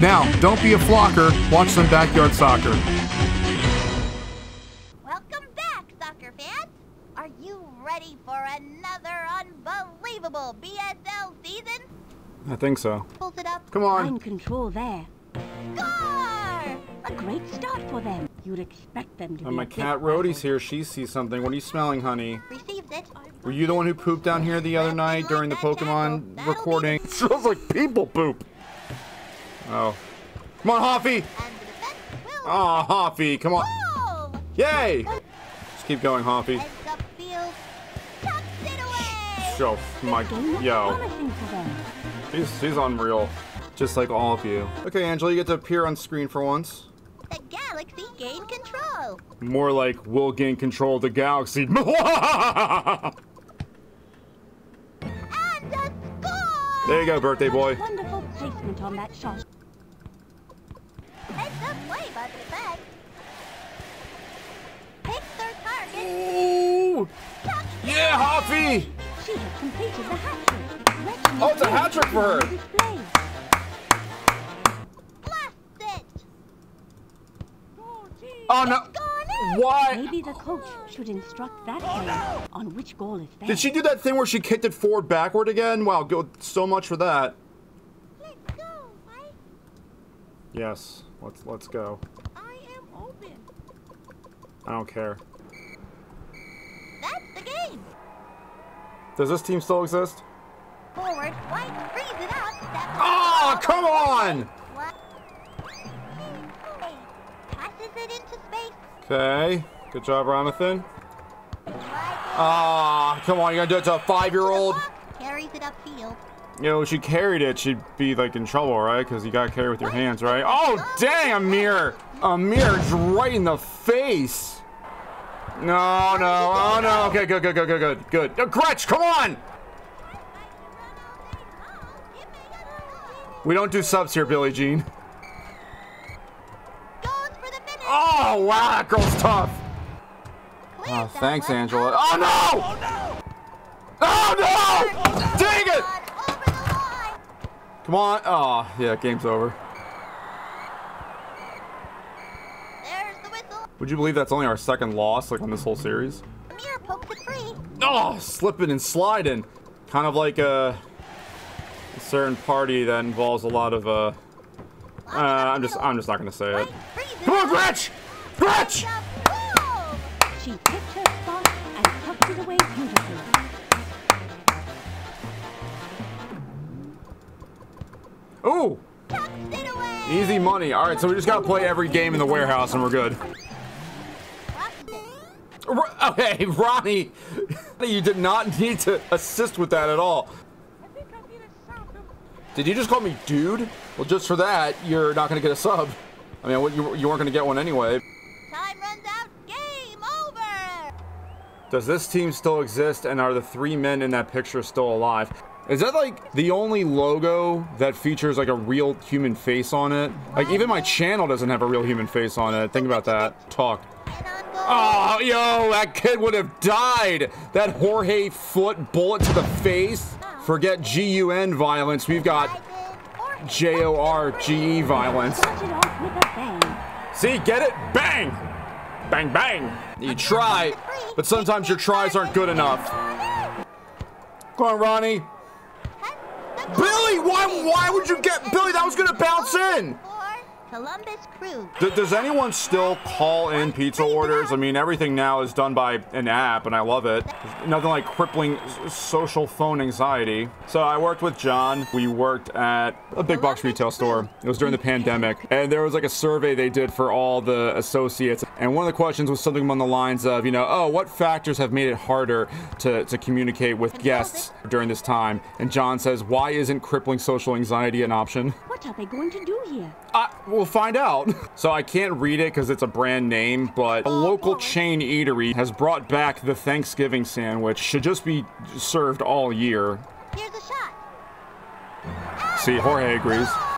Now, don't be a flocker. Watch some backyard soccer. Welcome back, soccer fans. Are you ready for another unbelievable BSL season? I think so. Pulls it up. Come on. Fine control there. Score! A great start for them. You'd expect them to Oh, be my a cat frazzled. Rhodey's here. She sees something. What are you smelling, honey? Receives it. Were you the one who pooped down here the other night during the Pokemon recording? It smells like people poop. Oh. Come on, Hoffy! And the. Oh, Hoffy, come on. Goal! Yay! Just keep going, Hoffy. Heads up field. Tucks it away. Show my yo. He's, for them. She's she's unreal. Just like all of you. Okay, Angela, you get to appear on screen for once. The galaxy gained control. More like we'll gain control of the galaxy. And a score! there you go, birthday boy. Wonderful placement on that shot. Ooh! Yeah, Hoffy! She has completed the hat trick. Oh, it's a hat trick for her. on it. Oh no! Why? Maybe the coach should instruct that oh, player on which goal is best. Did she do that thing where she kicked it forward backward again? Wow, go so much for that. Let's go, Mike. Yes, let's let's go. I am open. I don't care. That's the game. Does this team still exist? Forward, White frees it up. Oh, come on! What? Hey, passes it into space. Okay, good job, Ramathan. Right Ah, come on, you're gonna do it to a five-year-old? Carries it upfield. You know, if she carried it, she'd be like in trouble, right? Because you gotta carry with your hands, right? Oh, dang, Amir! Amir, it's right in the face! No, no, oh no, okay, good, good, good, good, good, good. Uh, Gretch, come on! We don't do subs here, Billie Jean. Goes for the finish. Oh, wow, that girl's tough. Oh, thanks. Angela. Oh, no! Oh, no! Dang it! Over the line. Come on. Oh, yeah, game's over. There's the whistle. Would you believe that's only our second loss, like, on this whole series? Amir pokes it free. Oh, slipping and sliding. Kind of like a, a certain party that involves a lot of, uh, uh, I'm just, I'm just not gonna say it. White frees it Come on, up. Gretch! Gretch! She picked her spot and tucked it away beautifully. Ooh, Tucks it away. easy money. All right, so we just gotta play every game in the warehouse and we're good. R- Okay, Ronnie, you did not need to assist with that at all. Did you just call me dude? Well, just for that, you're not gonna get a sub. I mean, you, you weren't gonna get one anyway. Time runs out. Game over. Does this team still exist and are the three men in that picture still alive? Is that like the only logo that features like a real human face on it? Like even my channel doesn't have a real human face on it. Think about that. Talk. And on goal. Oh, yo, that kid would have died. That Jorge Foot bullet to the face. Forget GUN violence. We've got Slides in. Or- J O R G E violence. Started off with a bang. See, get it? Bang! Bang, bang! You try, but sometimes your tries aren't good enough. Come on, Ronnie. Billy, why why would you get Billy? That was gonna bounce in. Columbus Crew. D- does anyone still call in pizza orders? I mean, everything now is done by an app, and I love it. There's nothing like crippling social phone anxiety. So I worked with John. We worked at a big box retail store. It was during the pandemic, and there was like a survey they did for all the associates. And one of the questions was something along the lines of, you know, oh, what factors have made it harder to, to communicate with guests during this time? And John says, why isn't crippling social anxiety an option? What are they going to do here? Uh, we'll find out. So I can't read it because it's a brand name, but a local chain eatery has brought back the Thanksgiving sandwich. Should just be served all year. Here's a shot. See, Jorge agrees. Time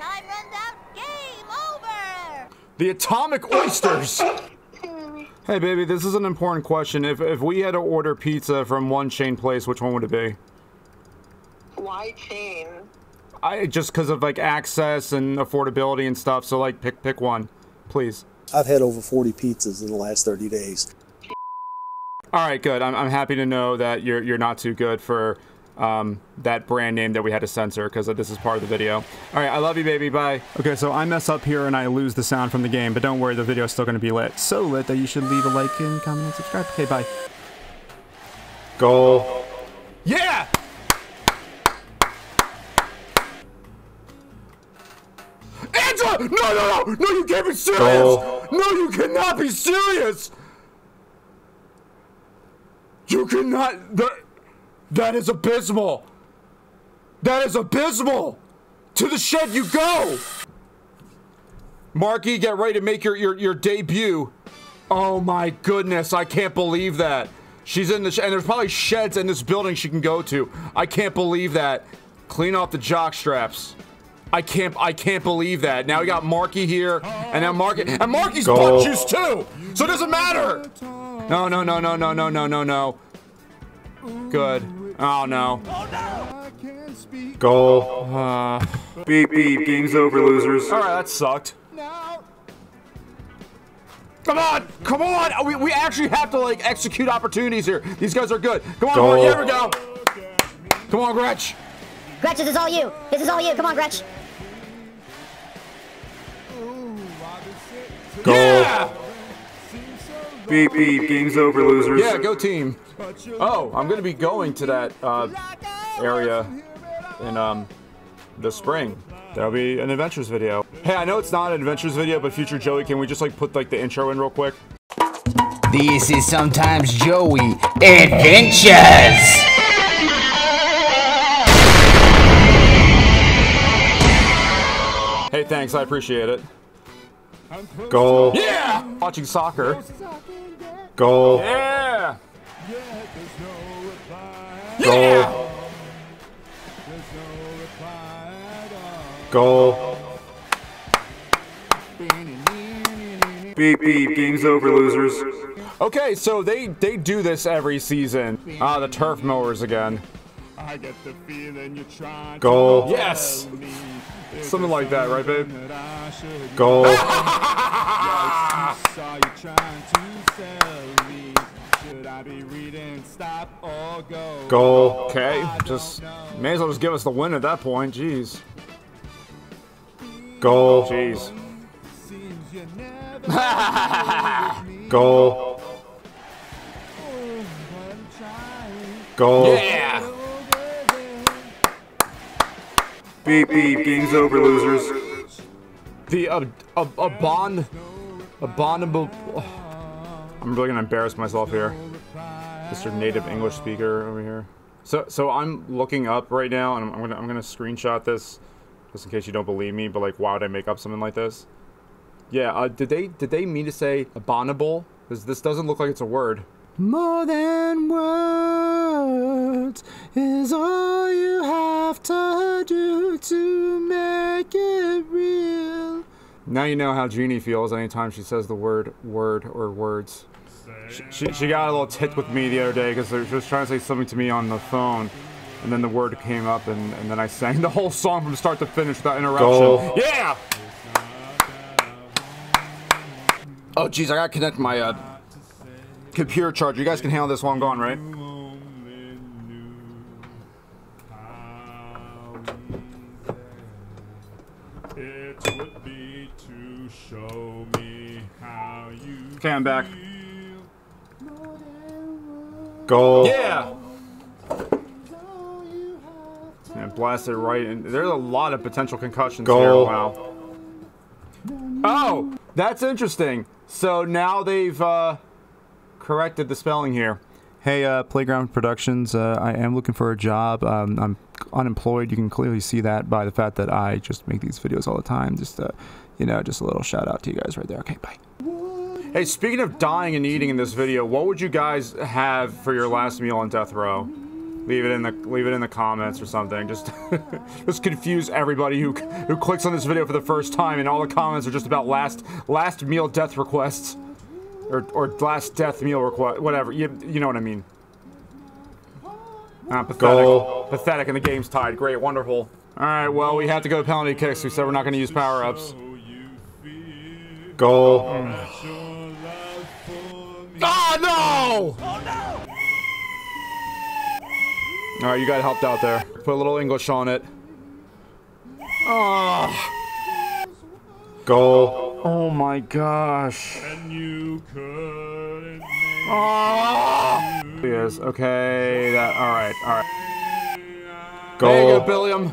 runs out. Game over. The atomic oysters. Hey, baby, this is an important question. If if we had to order pizza from one chain place, which one would it be? Why chain? I just because of like access and affordability and stuff. So like, pick pick one, please. I've had over 40 pizzas in the last 30 days. All right, good. I'm, I'm happy to know that you're you're not too good for um, that brand name that we had to censor because this is part of the video. All right, I love you, baby. Bye. Okay, so I mess up here and I lose the sound from the game, but don't worry, the video is still going to be lit. So lit that you should leave a like and comment and subscribe. Okay, bye. Goal. Angela! No, no, no! No, you can't be serious! No, you cannot be serious! You cannot. That, that is abysmal! That is abysmal! To the shed you go! Marky, get ready to make your, your, your debut. Oh my goodness, I can't believe that. She's in the and there's probably sheds in this building she can go to. I can't believe that. Clean off the jock straps. I can't I can't believe that. Now we got Marky here, and now Marky and Marky's Goal. butt juice too. So it doesn't matter. No no no no no no no no no. Good. Oh no. Goal. Uh, Beep beep. Game's over, losers. all right, that sucked. Come on, come on! We, we actually have to like execute opportunities here. These guys are good. Come on, Goal. Here we go. Come on, Gretch. Gretch, this is all you. This is all you. Come on, Gretch. Goal. Yeah! Beep beep. Game's over, losers. Yeah, go team. Oh, I'm gonna be going to that uh, area in um the spring. That'll be an adventures video. Hey, I know it's not an adventures video, but future Joey, can we just like put like the intro in real quick? This is sometimes Joey Adventures. Hey, thanks, I appreciate it. Goal. Yeah! Watching soccer. Goal. Yeah! Goal. Goal. Beep beep. Game's over, losers. Okay, so they they do this every season. Ah, the turf mowers again. I get the feeling you're trying Goal. to Yes! Something like that, right, babe? Goal. Goal. Okay, just may as well just give us the win at that point. Jeez. Goal. Jeez. Goal. Goal. Yeah. Beep beep. Game's over, losers. The uh, a a bond, abominable. I'm really gonna embarrass myself here, Mr. Native English speaker over here. So so I'm looking up right now, and I'm, I'm gonna I'm gonna screenshot this, just in case you don't believe me. But like, why would I make up something like this? Yeah. Uh, did they did they mean to say abominable? Because this doesn't look like it's a word. More than words is all you have to do to make it real. Now you know how Jeannie feels anytime she says the word word or words. She, she, she got a little ticked with me the other day because she was trying to say something to me on the phone. And then the word came up, and, and then I sang the whole song from start to finish without interruption. Goal. Yeah! Oh, geez, I gotta connect my uh, computer charger. You guys can handle this while I'm gone, right? It would be to show me how you Okay, I'm back. Goal. Yeah! And blasted right in. There's a lot of potential concussions here. Wow. Oh, that's interesting. So now they've uh, corrected the spelling here. Hey, uh, Playground Productions. Uh, I am looking for a job. Um, I'm unemployed. You can clearly see that by the fact that I just make these videos all the time. Just, uh, you know, just a little shout out to you guys right there. Okay, bye. Hey, speaking of dying and eating in this video, what would you guys have for your last meal on death row? Leave it in the leave it in the comments or something. Just just confuse everybody who who clicks on this video for the first time, and all the comments are just about last last meal death requests, or or last death meal request, whatever. You you know what I mean? Ah, pathetic. Goal. Pathetic, and the game's tied. Great, wonderful. All right, well, we have to go penalty kicks. We said we're not going to use power ups. Goal. Oh no! All right, you got helped out there. Put a little English on it. Oh, Goal. Oh my gosh. And you couldn't make Oh, he is. Okay, that. All right, all right. There you go, Billiam.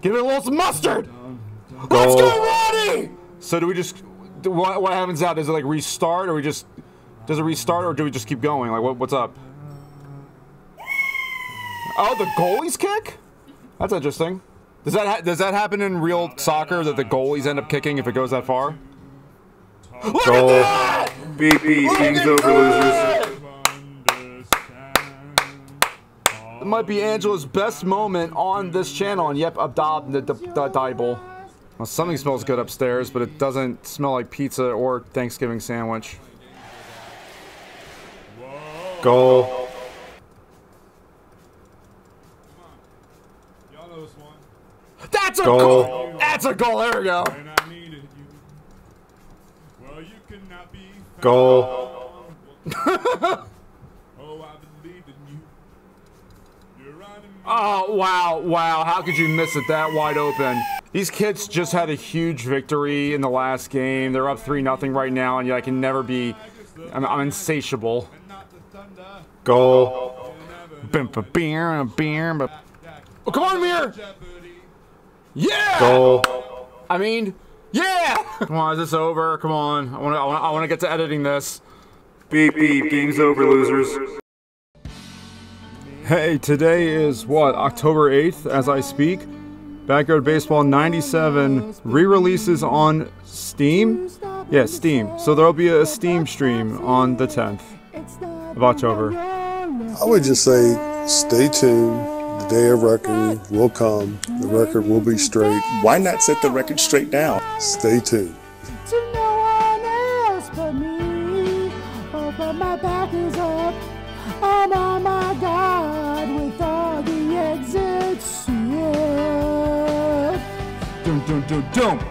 Give it a little mustard. Let's go, Roddy! So do we just? What, what happens now? Does it like restart, or we just? Does it restart, or do we just keep going? Like, what, what's up? Oh, the goalie's kick. That's interesting. Does that ha- does that happen in real soccer that the goalies end up kicking if it goes that far? Look Goal. at that! Game's over, losers. It might be Angela's best moment on this channel, and yep, adopt the, the, the Dibble. Well, something smells good upstairs, but it doesn't smell like pizza or Thanksgiving sandwich. Goal. Y'all know this one. That's a Goal. goal! That's a goal, there we go. And I needed you. Well, you could be. Goal. Oh, I believed in you. You're running me. Oh, wow, wow, how could you miss it that wide open? These kids just had a huge victory in the last game. They're up 3 nothing right now, and yet I can never be. I'm, I'm insatiable. Not the thunder. Goal. Bim, ba, beer, beer, ba- Oh, come on, Mir! Jeopardy. Yeah! Goal. I mean, yeah! Come on, is this over? Come on. I want to I wanna, I wanna get to editing this. Beep beep. Game's over, losers. Hey, today is what, October 8th as I speak? Backyard Baseball 97 re releases on Steam? Yeah, Steam. So there'll be a Steam stream on the 10th of October. I would just say stay tuned. The day of reckoning will come. The record will be straight. Why not set the record straight now? Stay tuned. to no one else but me. Oh, but my back is up. My, oh, my God, with all the exits. Yeah. Dum, dum, dum, dum.